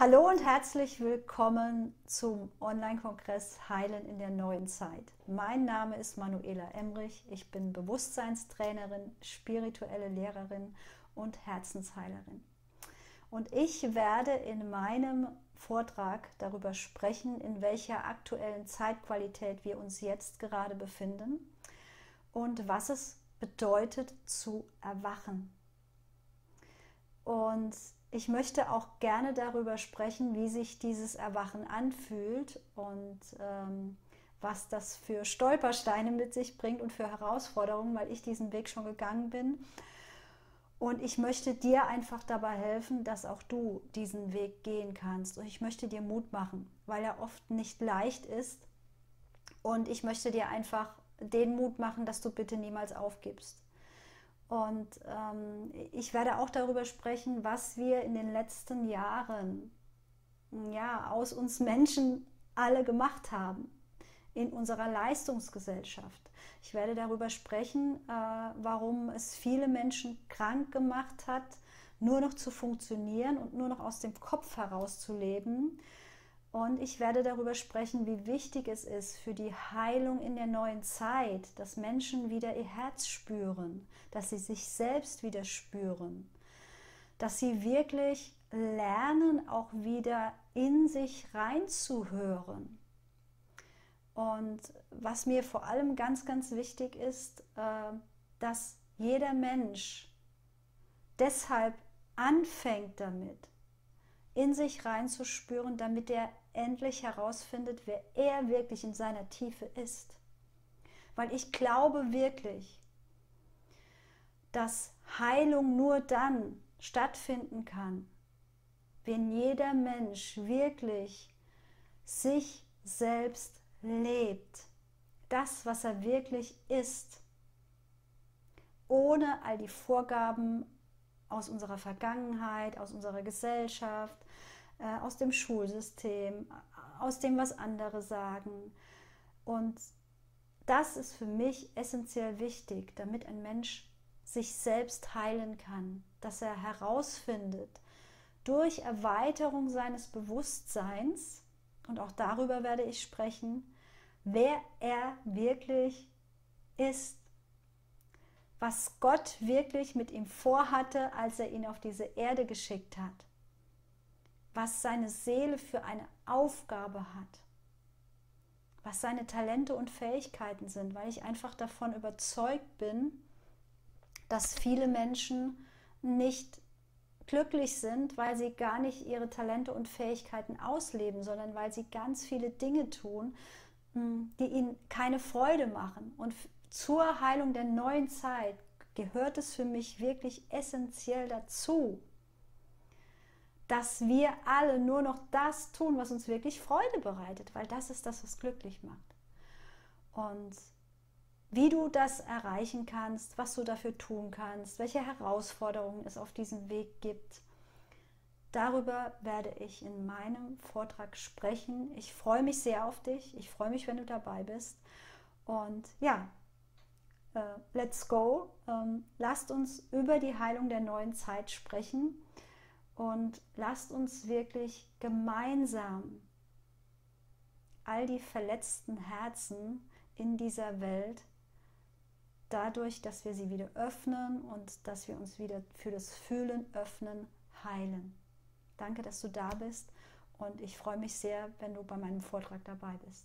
Hallo und herzlich willkommen zum Online-Kongress Heilen in der neuen Zeit. Mein Name ist Manuela Emrich. Ich bin Bewusstseinstrainerin, spirituelle Lehrerin und Herzensheilerin. Und ich werde in meinem Vortrag darüber sprechen, in welcher aktuellen Zeitqualität wir uns jetzt gerade befinden und was es bedeutet zu erwachen. Und ich möchte auch gerne darüber sprechen, wie sich dieses Erwachen anfühlt und ähm, was das für Stolpersteine mit sich bringt und für Herausforderungen, weil ich diesen Weg schon gegangen bin. Und ich möchte dir einfach dabei helfen, dass auch du diesen Weg gehen kannst. Und ich möchte dir Mut machen, weil er oft nicht leicht ist. Und ich möchte dir einfach den Mut machen, dass du bitte niemals aufgibst. Und ähm, ich werde auch darüber sprechen, was wir in den letzten Jahren ja, aus uns Menschen alle gemacht haben in unserer Leistungsgesellschaft. Ich werde darüber sprechen, äh, warum es viele Menschen krank gemacht hat, nur noch zu funktionieren und nur noch aus dem Kopf heraus zu leben und ich werde darüber sprechen, wie wichtig es ist für die Heilung in der neuen Zeit, dass Menschen wieder ihr Herz spüren, dass sie sich selbst wieder spüren, dass sie wirklich lernen, auch wieder in sich reinzuhören. Und was mir vor allem ganz, ganz wichtig ist, äh, dass jeder Mensch deshalb anfängt damit, in sich reinzuspüren, damit er endlich herausfindet, wer er wirklich in seiner Tiefe ist. Weil ich glaube wirklich, dass Heilung nur dann stattfinden kann, wenn jeder Mensch wirklich sich selbst lebt, das, was er wirklich ist, ohne all die Vorgaben aus unserer Vergangenheit, aus unserer Gesellschaft, äh, aus dem Schulsystem, aus dem, was andere sagen. Und das ist für mich essentiell wichtig, damit ein Mensch sich selbst heilen kann, dass er herausfindet, durch Erweiterung seines Bewusstseins, und auch darüber werde ich sprechen, wer er wirklich ist was Gott wirklich mit ihm vorhatte, als er ihn auf diese Erde geschickt hat. Was seine Seele für eine Aufgabe hat. Was seine Talente und Fähigkeiten sind, weil ich einfach davon überzeugt bin, dass viele Menschen nicht glücklich sind, weil sie gar nicht ihre Talente und Fähigkeiten ausleben, sondern weil sie ganz viele Dinge tun, hm, die ihnen keine Freude machen. Und zur Heilung der neuen Zeit gehört es für mich wirklich essentiell dazu, dass wir alle nur noch das tun, was uns wirklich Freude bereitet, weil das ist das, was glücklich macht. Und wie du das erreichen kannst, was du dafür tun kannst, welche Herausforderungen es auf diesem Weg gibt, darüber werde ich in meinem Vortrag sprechen. Ich freue mich sehr auf dich. Ich freue mich, wenn du dabei bist. Und ja, äh, let's go. Ähm, lasst uns über die Heilung der neuen Zeit sprechen und lasst uns wirklich gemeinsam all die verletzten Herzen in dieser Welt dadurch, dass wir sie wieder öffnen und dass wir uns wieder für das Fühlen öffnen, heilen. Danke, dass du da bist und ich freue mich sehr, wenn du bei meinem Vortrag dabei bist.